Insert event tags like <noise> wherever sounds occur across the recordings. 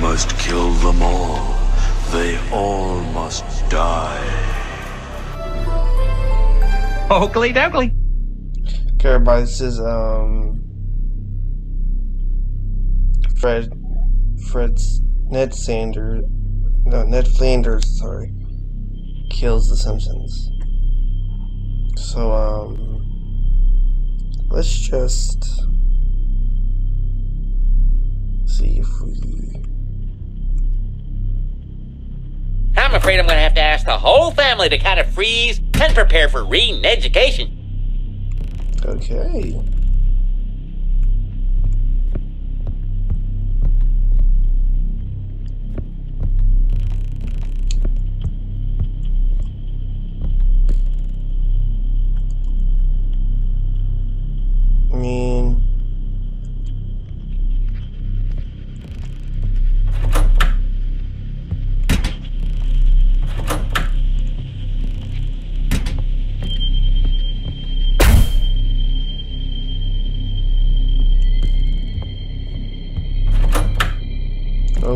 must kill them all. They all must die. Oakley dokley. Okay, everybody, this is um Fred Fred's Ned Sanders no Ned Flanders, sorry. Kills the Simpsons. So um let's just see if we afraid I'm to have to ask the whole family to kind of freeze and prepare for reading education. Okay.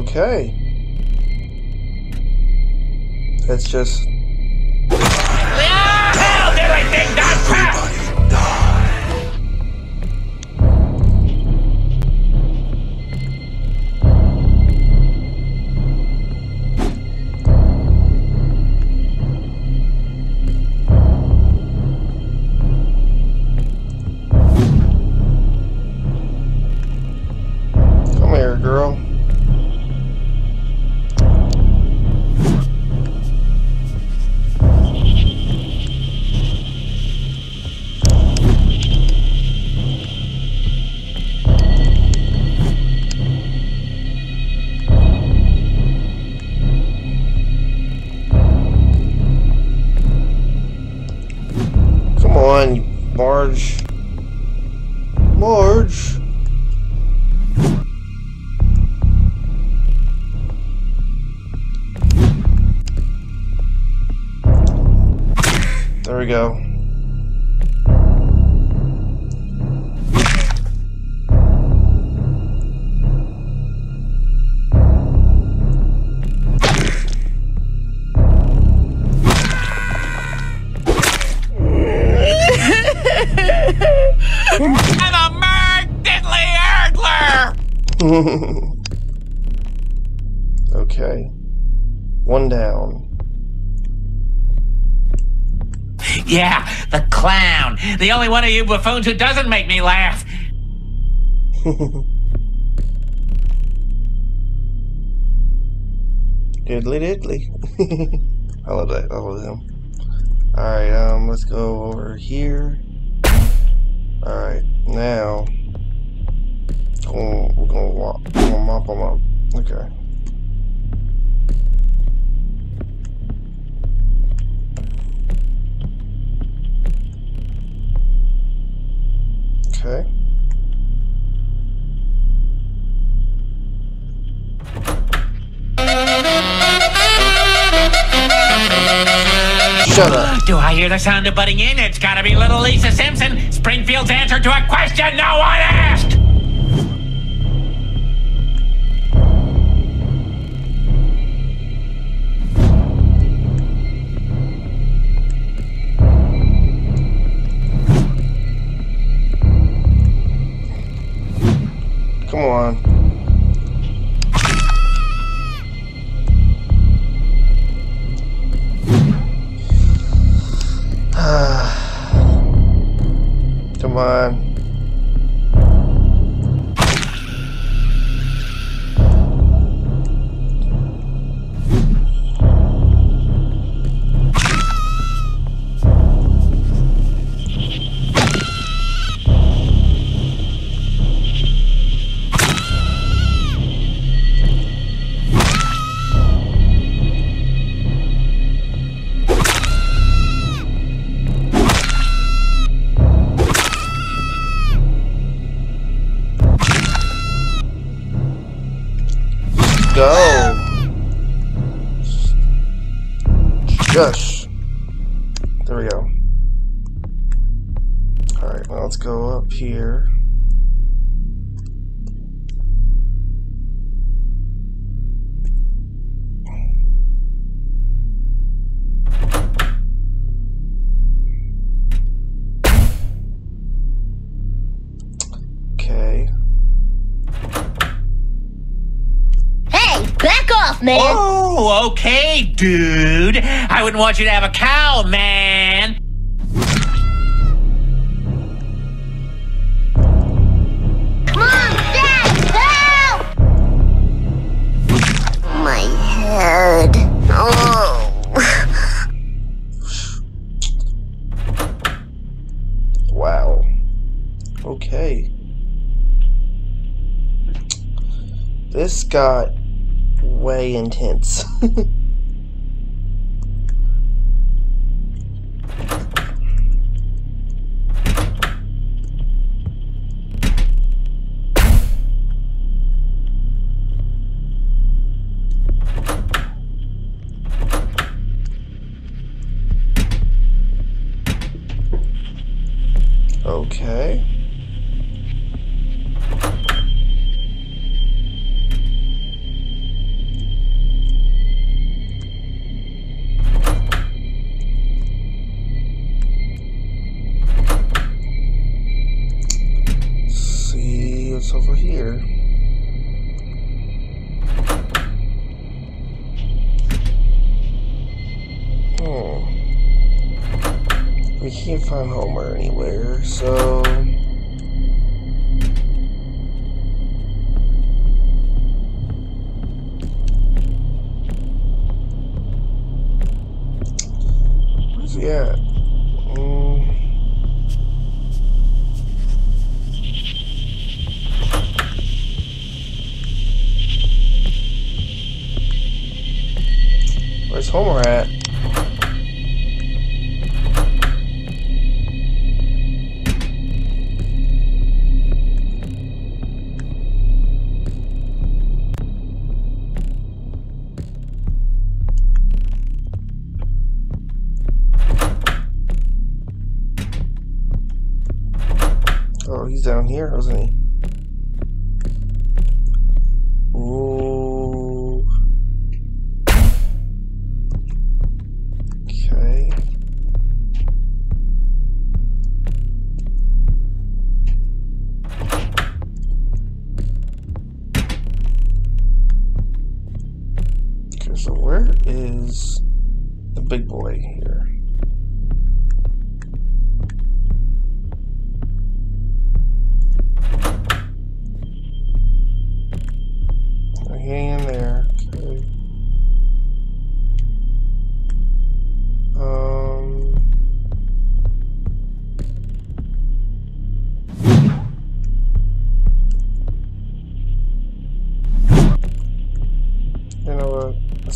Okay. It's just Hell, did I think that on, you Marge. Marge. There we go. Down. Yeah, the clown. The only one of you buffoons who doesn't make me laugh. <laughs> Diddly diddly. <laughs> I love that. I love him. Alright, um, let's go over here. Alright, now. We're gonna. We're gonna mop them up. Okay. Okay. Shut up. Do I hear the sound of butting in? It's gotta be little Lisa Simpson, Springfield's answer to a question no one asked! Come on. Shush. There we go. Alright, now let's go up here. Man. Oh, okay, dude. I wouldn't want you to have a cow, man. Mom, Dad, help! My head. Oh. Wow. Okay. This got way intense. <laughs> okay. We can't find Homer anywhere, so. Where's he at? Mm. Where's Homer at? Here, wasn't he? Ooh. Okay. Okay, so where is the big boy here?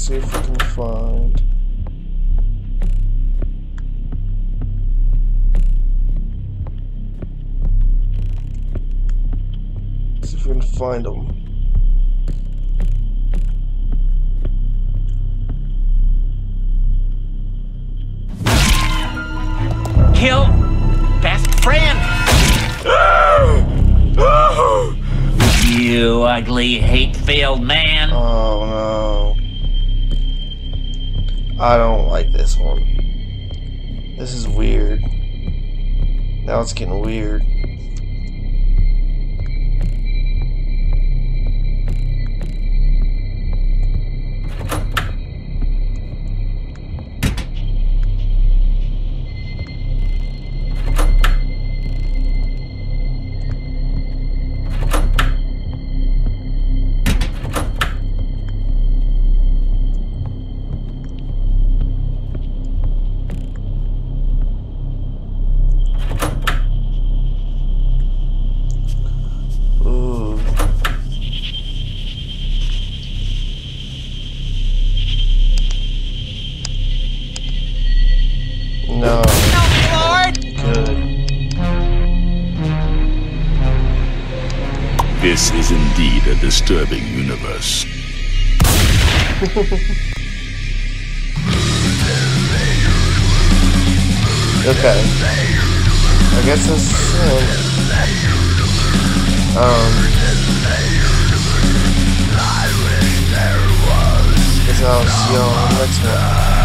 See if we can find. See if we can find them. Kill best friend. <gasps> you ugly, hate-filled man. Oh no. I don't like this one. This is weird. Now it's getting weird. This is indeed a disturbing universe. Okay. I guess that's. Um. I'll see y'all next one.